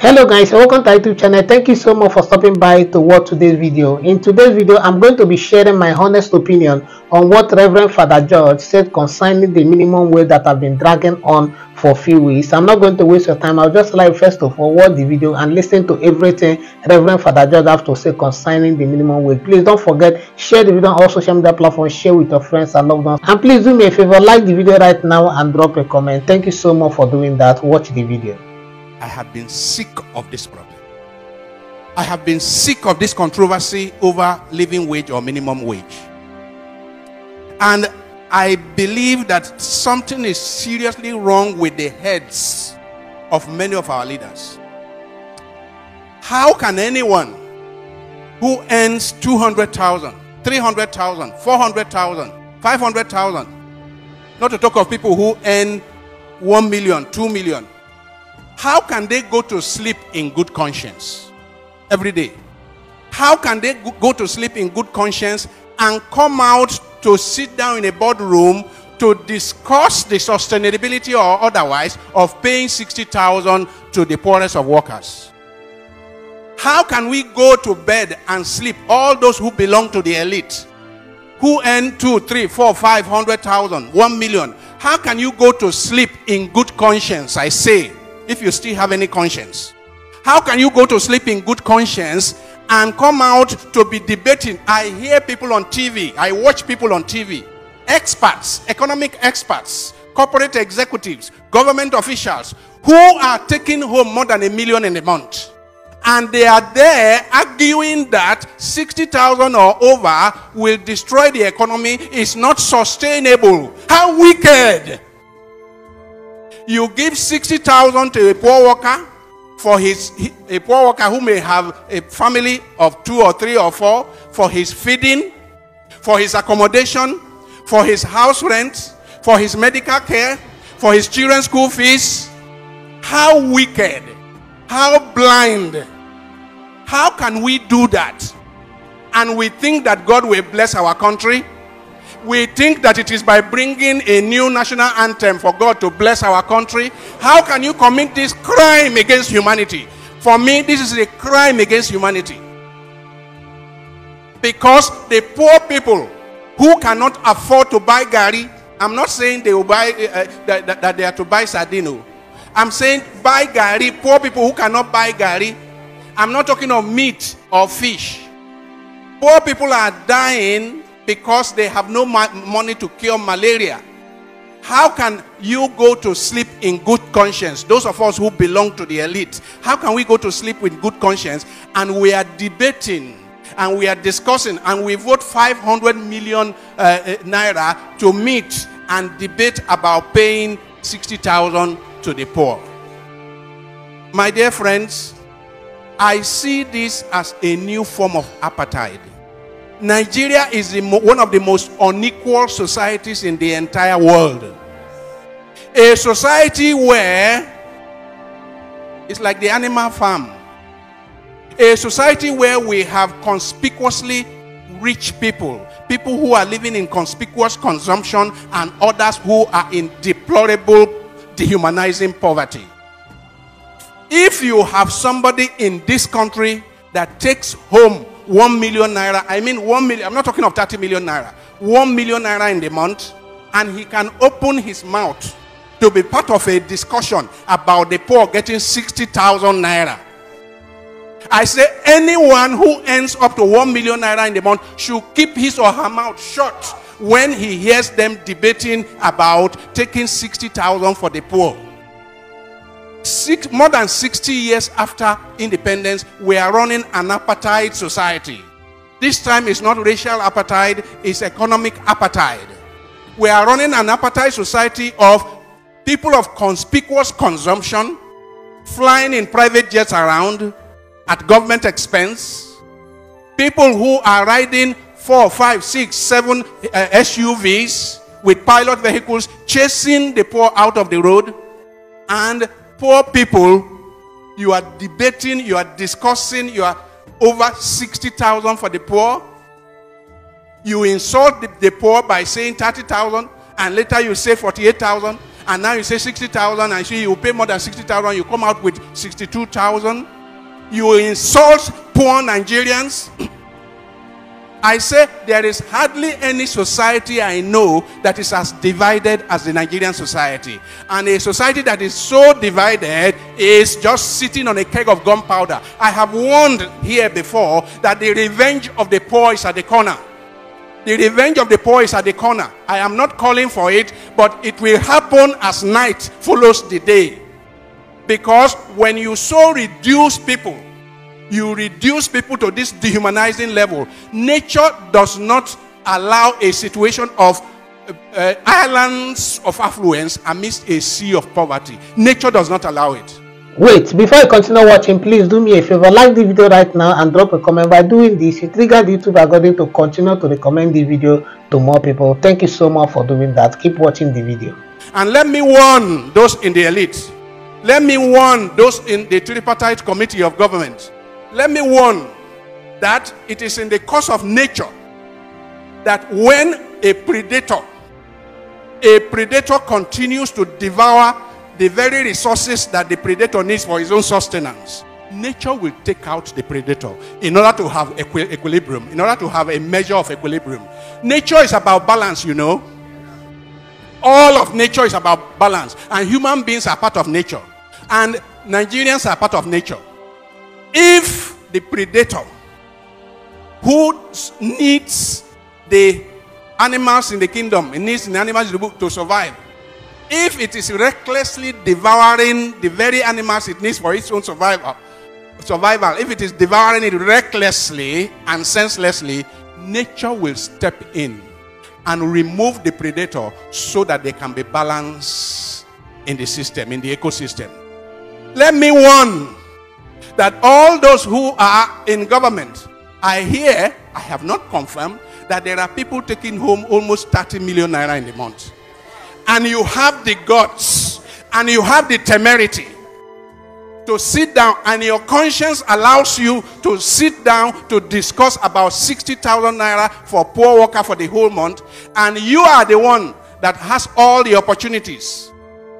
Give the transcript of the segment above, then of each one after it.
hello guys. Welcome to youtube channel. Thank you so much for stopping by to watch today's video. In today's video i'm going to be sharing my honest opinion on what reverend father george said concerning the minimum wage that i've been dragging on for a few weeks. I'm not going to waste your time. I'll just like first of all watch the video and listen to everything reverend father george have to say concerning the minimum wage. Please don't forget share the video on all social media platforms. Share with your friends and loved ones. And please do me a favor like the video right now and drop a comment. Thank you so much for doing that. Watch the video I have been sick of this problem. I have been sick of this controversy over living wage or minimum wage. And I believe that something is seriously wrong with the heads of many of our leaders. How can anyone who earns 200,000, 300,000, 400,000, 500,000, not to talk of people who earn 1 million, 2 million, how can they go to sleep in good conscience every day? How can they go to sleep in good conscience and come out to sit down in a boardroom to discuss the sustainability or otherwise of paying 60,000 to the poorest of workers? How can we go to bed and sleep, all those who belong to the elite, who earn two, three, four, five hundred thousand, one million? How can you go to sleep in good conscience? I say, if you still have any conscience. How can you go to sleep in good conscience and come out to be debating? I hear people on TV, I watch people on TV, experts, economic experts, corporate executives, government officials who are taking home more than a million in a month. And they are there arguing that 60,000 or over will destroy the economy, is not sustainable. How wicked! You give 60,000 to a poor worker for his a poor worker who may have a family of two or three or four for his feeding, for his accommodation, for his house rent, for his medical care, for his children's school fees. How wicked, how blind. How can we do that? And we think that God will bless our country? We think that it is by bringing a new national anthem for God to bless our country. How can you commit this crime against humanity? For me, this is a crime against humanity. Because the poor people who cannot afford to buy gari, I'm not saying they will buy uh, that, that, they are to buy sardino. I'm saying buy gari, poor people who cannot buy gari. I'm not talking of meat or fish. Poor people are dying because they have no money to cure malaria. How can you go to sleep in good conscience? Those of us who belong to the elite, how can we go to sleep with good conscience and we are debating and we are discussing and we vote 500 million uh, uh, naira to meet and debate about paying 60,000 to the poor? My dear friends, I see this as a new form of apartheid. Nigeria is one of the most unequal societies in the entire world. A society where it's like the animal farm. A society where we have conspicuously rich people, people who are living in conspicuous consumption, and others who are in deplorable, dehumanizing poverty. If you have somebody in this country that takes home 1 million naira. I mean 1 million. I'm not talking of 30 million naira. 1 million naira in the month. And he can open his mouth to be part of a discussion about the poor getting 60,000 naira. I say anyone who earns up to 1 million naira in the month should keep his or her mouth shut when he hears them debating about taking 60,000 for the poor six, more than 60 years after independence, we are running an apartheid society. This time it's not racial apartheid, it's economic apartheid. We are running an apartheid society of people of conspicuous consumption, flying in private jets around at government expense, people who are riding four, five, six, seven uh, SUVs with pilot vehicles, chasing the poor out of the road, and poor people, you are debating, you are discussing, you are over 60,000 for the poor. You insult the, the poor by saying 30,000 and later you say 48,000 and now you say 60,000 and you pay more than 60,000, you come out with 62,000. You insult poor Nigerians. I say there is hardly any society I know that is as divided as the Nigerian society. And a society that is so divided is just sitting on a keg of gunpowder. I have warned here before that the revenge of the poor is at the corner. The revenge of the poor is at the corner. I am not calling for it, but it will happen as night follows the day. Because when you so reduce people, you reduce people to this dehumanizing level. Nature does not allow a situation of uh, uh, islands of affluence amidst a sea of poverty. Nature does not allow it. Wait, before you continue watching, please do me a favor, like the video right now and drop a comment. By doing this, you trigger the YouTube algorithm to continue to recommend the video to more people. Thank you so much for doing that. Keep watching the video. And let me warn those in the elite. Let me warn those in the tripartite committee of government let me warn that it is in the course of nature that when a predator a predator continues to devour the very resources that the predator needs for his own sustenance nature will take out the predator in order to have equi- equilibrium in order to have a measure of equilibrium. Nature is about balance you know. All of nature is about balance and human beings are part of nature and nigerians are part of nature if the predator who needs the animals in the kingdom, it needs the animals to survive, if it is recklessly devouring the very animals it needs for its own survival, survival, if it is devouring it recklessly and senselessly, nature will step in and remove the predator so that there can be balance in the system, in the ecosystem. Let me warn that all those who are in government, I hear, I have not confirmed, that there are people taking home almost 30 million naira in a month. And you have the guts and you have the temerity to sit down and your conscience allows you to sit down to discuss about 60,000 naira for poor worker for the whole month and you are the one that has all the opportunities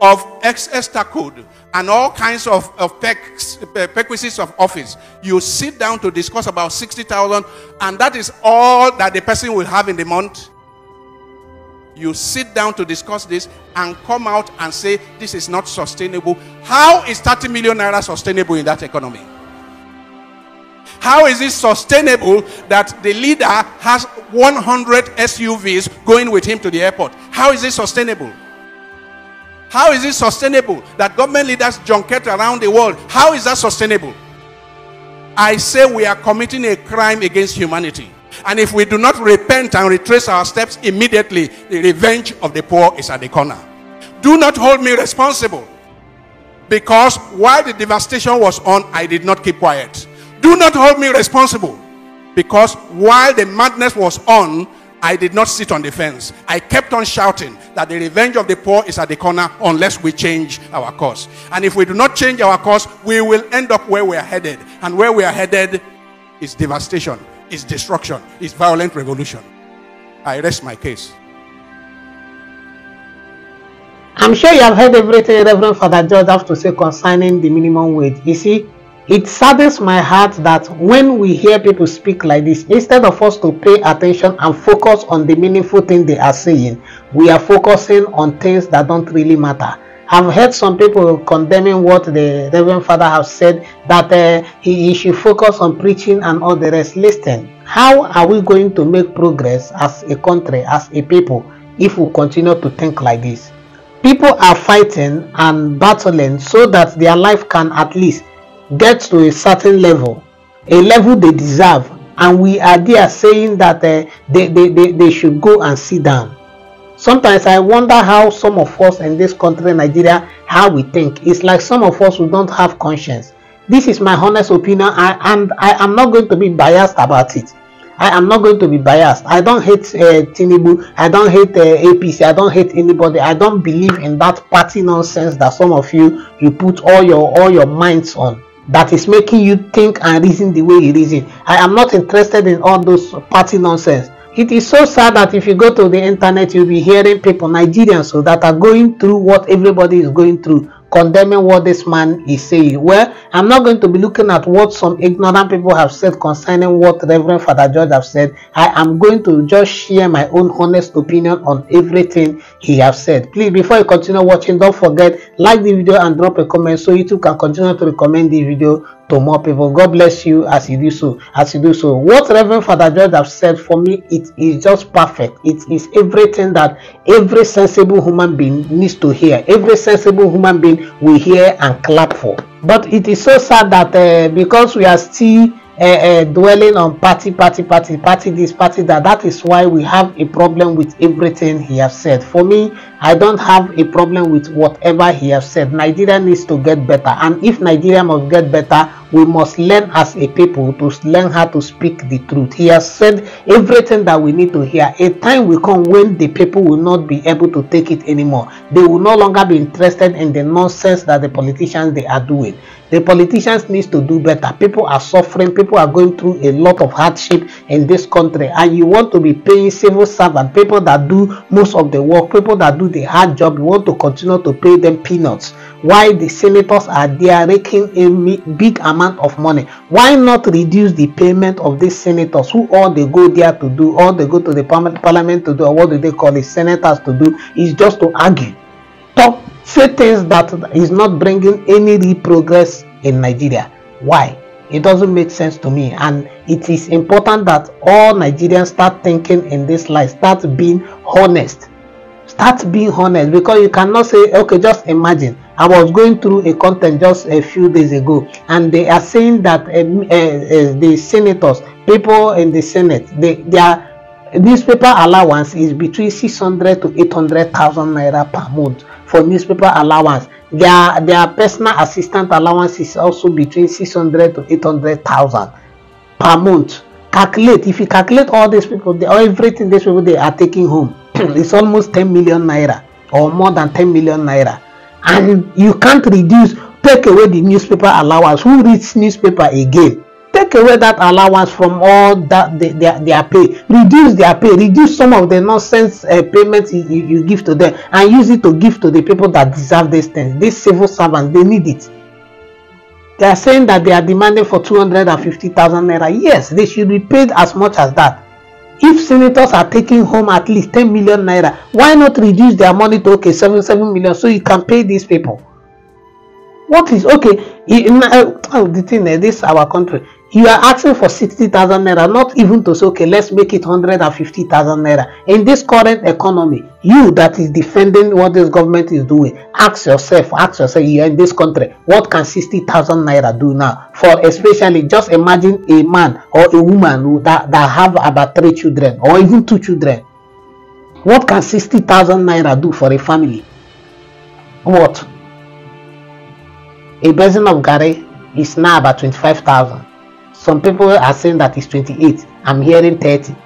of ex-estacode and all kinds of, of eh, perquisites of office. You sit down to discuss about 60,000 and that is all that the person will have in the month. You sit down to discuss this and come out and say this is not sustainable. How is 30 million naira sustainable in that economy? How is it sustainable that the leader has 100 SUVs going with him to the airport? How is it sustainable? How is it sustainable that government leaders junket around the world? How is that sustainable? I say we are committing a crime against humanity. And if we do not repent and retrace our steps immediately, the revenge of the poor is at the corner. Do not hold me responsible. Because while the devastation was on, I did not keep quiet. Do not hold me responsible. Because while the madness was on, I did not sit on the fence. I kept on shouting that the revenge of the poor is at the corner unless we change our course. And if we do not change our course, we will end up where we are headed. And where we are headed is devastation, is destruction, is violent revolution. I rest my case. I'm sure you have heard everything Reverend Father George have to say concerning the minimum wage. You see, it saddens my heart that when we hear people speak like this, instead of us to pay attention and focus on the meaningful thing they are saying, we are focusing on things that don't really matter. I've heard some people condemning what the Reverend Father has said that uh, he, he should focus on preaching and all the rest. Listen, how are we going to make progress as a country, as a people, if we continue to think like this? People are fighting and battling so that their life can at least get to a certain level a level they deserve and we are there saying that uh, they, they, they, they should go and sit down sometimes i wonder how some of us in this country nigeria how we think it's like some of us who don't have conscience this is my honest opinion I, and i am not going to be biased about it I am not going to be biased. I don't hate uh, Tinubu. I don't hate uh, APC. I don't hate anybody. I don't believe in that party nonsense that some of you you put all your all your minds on that is making you think and reason the way you reason. I am not interested in all those party nonsense. it is so sad that if you go to the internet you'll be hearing people nigerians so that are going through what everybody is going through condemning what this man is saying. Well i'm not going to be looking at what some ignorant people have said concerning what reverend father george have said. I am going to just share my own honest opinion on everything he has said. Please before you continue watching don't forget like the video and drop a comment so youtube can continue to recommend the video to more people. God bless you as you do so. As you do so. What Reverend Father George have said for me, it is just perfect. It is everything that every sensible human being needs to hear. Every sensible human being will hear and clap for. But it is so sad that uh, because we are still uh, uh, dwelling on party, party, party, party this, party that. That is why we have a problem with everything he has said. For me, I don't have a problem with whatever he has said. Nigeria needs to get better, and if Nigeria must get better, we must learn as a people to learn how to speak the truth. He has said everything that we need to hear. A time will come when the people will not be able to take it anymore. They will no longer be interested in the nonsense that the politicians they are doing. The politicians needs to do better. People are suffering. People are going through a lot of hardship in this country, and you want to be paying civil servants, people that do most of the work, people that do the hard job. You want to continue to pay them peanuts why the senators are there raking a big amount of money? Why not reduce the payment of these senators who all they go there to do all they go to the parliament to do or what do they call it senators to do is just to argue? Talk say things that is not bringing any real progress in nigeria. Why? It doesn't make sense to me. And it is important that all nigerians start thinking in this light. Start being honest. Start being honest because you cannot say okay just imagine I was going through a content just a few days ago, and they are saying that uh, uh, the senators, people in the Senate, they, their newspaper allowance is between 600 to 800,000 naira per month for newspaper allowance. Their their personal assistant allowance is also between 600 to 800,000 per month. Calculate if you calculate all these people, they, everything these people they are taking home, it's almost 10 million naira or more than 10 million naira and you can't reduce. Take away the newspaper allowance. Who reads newspaper again? Take away that allowance from all that they, their, their pay. Reduce their pay. Reduce some of the nonsense uh, payments you, you give to them and use it to give to the people that deserve these things these civil servants they need it. They are saying that they are demanding for 250,000 naira. Yes they should be paid as much as that if senators are taking home at least 10 million naira why not reduce their money to okay 7 7 million so you can pay these people? What is okay in, uh, oh, the thing uh, this our country you are asking for 60,000 naira not even to say okay let's make it 150,000 naira. In this current economy you that is defending what this government is doing ask yourself ask yourself you are in this country what can 60,000 naira do now? For especially just imagine a man or a woman who that, that have about three children or even two children. What can 60,000 naira do for a family? What? A basin of gari is now about 25,000 some people are saying that it's 28 i'm hearing 30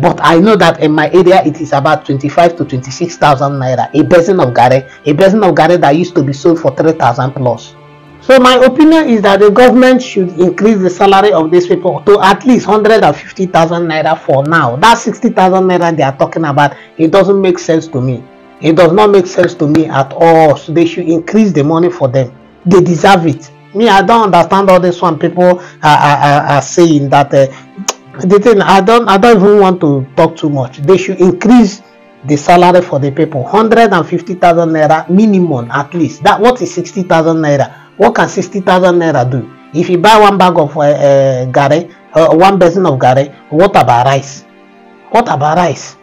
but i know that in my area it is about 25 to 26,000 naira. A basin of gari a basin of gari that used to be sold for 3,000 plus. So my opinion is that the government should increase the salary of these people to at least 150,000 naira for now. That 60,000 naira they are talking about it doesn't make sense to me. It does not make sense to me at all. So they should increase the money for them. They deserve it me i don't understand all this one. People are, are, are saying that uh, the thing i don't i don't even want to talk too much. They should increase the salary for the people. 150,000 naira minimum at least. That what is 60,000 naira? What can 60,000 naira do? If you buy one bag of uh, uh, gari uh, one basin of gari what about rice? What about rice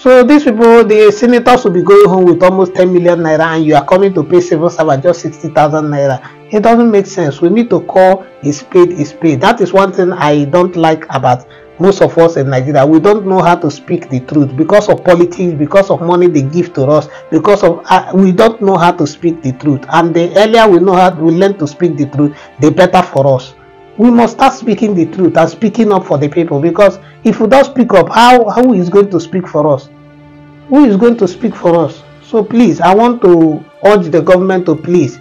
so these people the senators will be going home with almost 10 million naira and you are coming to pay civil servant just 60,000 naira. It doesn't make sense. We need to call a spade a spade. That is one thing i don't like about most of us in nigeria. We don't know how to speak the truth. Because of politics because of money they give to us because of uh, we don't know how to speak the truth. And the earlier we know how we learn to speak the truth the better for us we must start speaking the truth and speaking up for the people because if we don't speak up how who is going to speak for us? Who is going to speak for us? So please i want to urge the government to please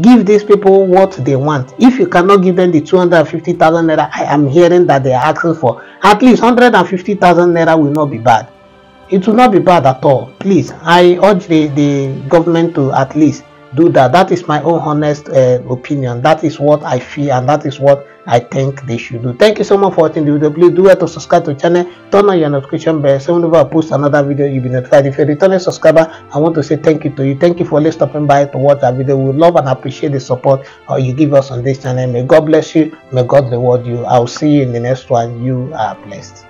give these people what they want. If you cannot give them the 250,000 naira i am hearing that they are asking for at least 150,000 naira will not be bad. It will not be bad at all. Please i urge the, the government to at least do that. That is my own honest uh, opinion. That is what i feel and that is what i think they should do. Thank you so much for watching the video. Please do well to subscribe to the channel. Turn on your notification bell. So whenever i post another video. You'll be notified. If you're a returning subscriber i want to say thank you to you. Thank you for always stopping by to watch our video. We love and appreciate the support uh, you give us on this channel. May god bless you. May god reward you. I'll see you in the next one. You are blessed